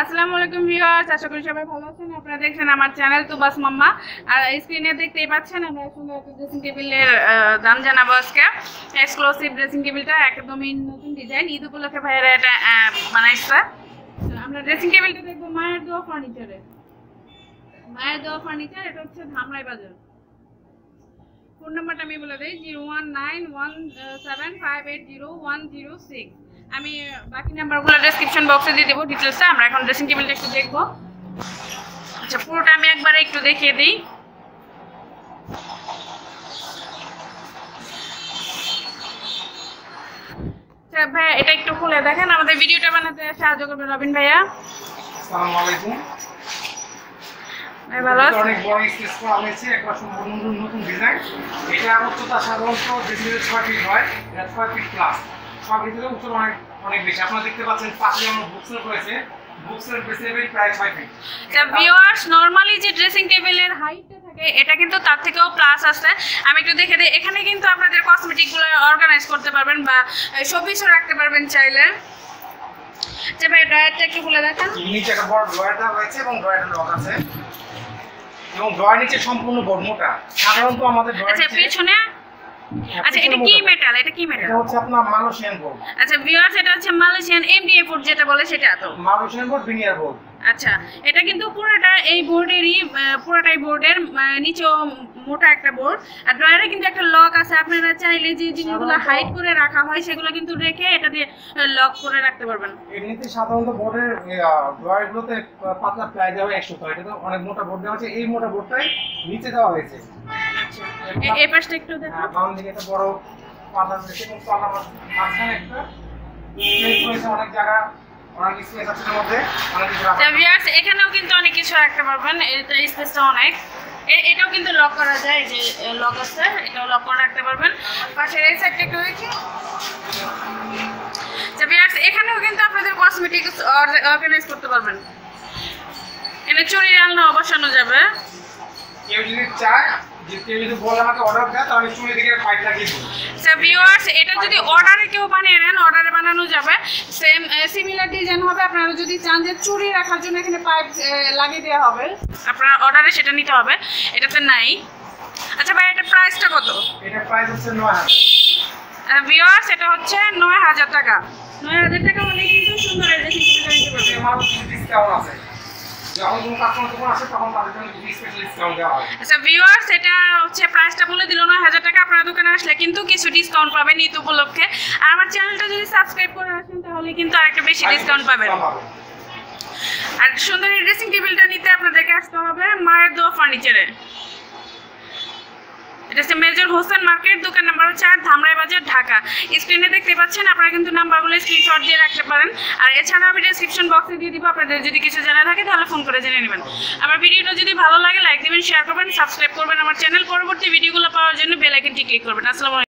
আসসালামু আলাইকুম ভিউয়ার্স, আশা করি সবাই ভালো আছেন। আপনারা দেখছেন আমার চ্যানেল তুবাস মাম্মা। আর স্ক্রিনে দেখতেই পাচ্ছেন আমরা সুন্দর ড্রেসিং টেবিলের দাম জানাব আজকে। এক্সক্লুসিভ ড্রেসিং টেবিলটা একদমই নতুন ডিজাইন ঈদ উপলক্ষে ভাইয়েরা এটা বানাইছে। আমরা ড্রেসিং টেবিলটা দেখব মায়ের দোয়া ফার্নিচারে মায়ের ফার্নিচার এটা হচ্ছে ধামরাই বাজার। ফোন নাম্বারটা আমি বলে দিই zero one nine one seven five eight zero one zero six আমি বাকি নাম্বারগুলো ডেসক্রিপশন বক্সে দিয়ে দেবো ডিটেলসটা আমরা এখন ড্রেসিং টেবিলটা একটু দেখব। আচ্ছা পুরোটা আমি একবার একটু দেখিয়ে দিই। আচ্ছা ভাইয়া এটা একটু খুলে দেখেন আমাদের ভিডিওটা বানাতে সাহায্য করবে রবিন ভাইয়া। আসসালামু আলাইকুম। ভাই ভালো এটা আছেন? অনেক বড় স্পেস করা হয়েছে একবার সম্পূর্ণ নতুন নতুন ডিজাইন এটা উচ্চতা সাধারণত ডিজাইনের ছয় ফিট হয় এটা ছয় ফিট প্লাস ছয় থেকে অনেক অনেক বেশি। আপনারা দেখতে পাচ্ছেন পাশে যেমন বুকসেল রয়েছে। বুকসেল বেসে প্রায় ছয় ফিট ভিউয়ার্স নরমালি যে ড্রেসিং টেবিলের হাইটটা থাকে এটা কিন্তু তার থেকেও প্লাস আছে। আমি একটু দেখে দিই এখানে কিন্তু আপনাদের কসমেটিকগুলো অর্গানাইজ করতে পারবেন বা শোপিসও রাখতে পারবেন চাইলে। আচ্ছা ভাই ড্রয়ারটা একটু খুলে দেখান। নিচে একটা বড় ড্রয়ার দেওয়া হয়েছে এবং ড্রয়ারটা লক আছে। এবং ড্রয়ার নিচে সম্পূর্ণ বড় মোটা। সাধারণত আমাদের আচ্ছা পেছনে এটা কি মেটাল এটা কি মেটাল এটা হচ্ছে আপনার মালয়েশিয়ান বোর্ড আচ্ছা ভিউয়ার্স এটা হচ্ছে মালয়েশিয়ান যেটা বলে সেটা তো? মালয়েশিয়ান বোর্ড ভিনিয়ার বোর্ড আচ্ছা এটা কিন্তু পুরোটা এই বোর্ডেরই পুরোটাই বোর্ডের নিচেও মোটা একটা বোর্ড আর ড্রয়ারে কিন্তু একটা লক আছে আপনারা চাইলে যে জিনিসগুলো হাইড করে রাখা হয় সেগুলো কিন্তু রেখে এটা দিয়ে লক করে রাখতে পারবেন। এমনিতে সাধারণত বোর্ডের ড্রয়ারগুলোতে পাতলা প্লাই দেওয়া হয় একশো এটা তো অনেক মোটা বোর্ড দেওয়া আছে এই মোটা বোর্ডটাই নিচে দেওয়া হয়েছে। আচ্ছা। এই পাশটা একটু দেখো। বাম দিকে একটা বড় পাতা রয়েছে এবং পাতা মাঝখানে একটা অনেক জায়গা। অনেক স্পেস আছে এর মধ্যে। অনেক কিছু রাখা তো ভিউয়ার্স এখানেও কিন্তু অনেক কিছু রাখতে পারবেন। এটা স্পেসটা অনেক। এটাও কিন্তু লক করা যায় যে লক আছে এটাও লক করে রাখতে পারবেন। পাশের এই সাইডটা একটু ভিউয়ার্স এখানেও কিন্তু আপনাদের কসমেটিক্স অর্গানাইজ করতে পারবেন। এখানে চুরির আলনা বসানো যাবে। কেউ যদি চায় ভিউয়ার্স এটা যদি অর্ডারে কেউ বানিয়ে নেন অর্ডারে বানানো যাবে। সেম সিমিলার ডিজাইন হবে। আপনারা যদি চান যে চুরি রাখার জন্য এখানে পাইপ লাগিয়ে দেওয়া হবে আপনার অর্ডারে সেটা নিতে হবে। এটাতে নাই। আচ্ছা ভাই এটা প্রাইসটা কত? এটা প্রাইস হচ্ছে নয় হাজার। ভিউয়ার্স এটা হচ্ছে নয় হাজার টাকা। নয় হাজার টাকা হলে কিন্তু সুন্দর এই ড্রেসিং নিতে পারবে আমার কিছু ডিসকাউন্ট আছে। আচ্ছা ভিউয়ার্স এটা হচ্ছে প্রাইসটা বলে দিল নয় হাজার টাকা আপনার দোকানে আসলে কিন্তু কিছু ডিসকাউন্ট পাবেন ঈদ উপলক্ষে। আর আমার চ্যানেলটা যদি সাবস্ক্রাইব করে আসেন তাহলে কিন্তু আরেকটা বেশি ডিসকাউন্ট পাবেন। আর সুন্দর ড্রেসিং টেবিলটা নিতে আপনাদেরকে আসতে হবে মায়ের দোয়া ফার্নিচারে এটা হচ্ছে মেজর হোসেন মার্কেট, দোকান নাম্বার চার ধামরাই বাজার, ঢাকা। স্ক্রিনে দেখতে পাচ্ছেন, আপনারা কিন্তু নাম্বারগুলো স্ক্রিনশট দিয়ে রাখতে পারেন। আর এছাড়া আমি ডিসক্রিপশন বক্সে দিয়ে দিব, আপনাদের যদি কিছু জানা থাকে তাহলে ফোন করে জেনে নেবেন। আমার ভিডিওটা যদি ভালো লাগে লাইক দেবেন শেয়ার করবেন সাবস্ক্রাইব করবেন, আমার চ্যানেল পরবর্তী ভিডিওগুলো পাওয়ার জন্য বেলাইকনটি ক্লিক করবেন। আসসালামু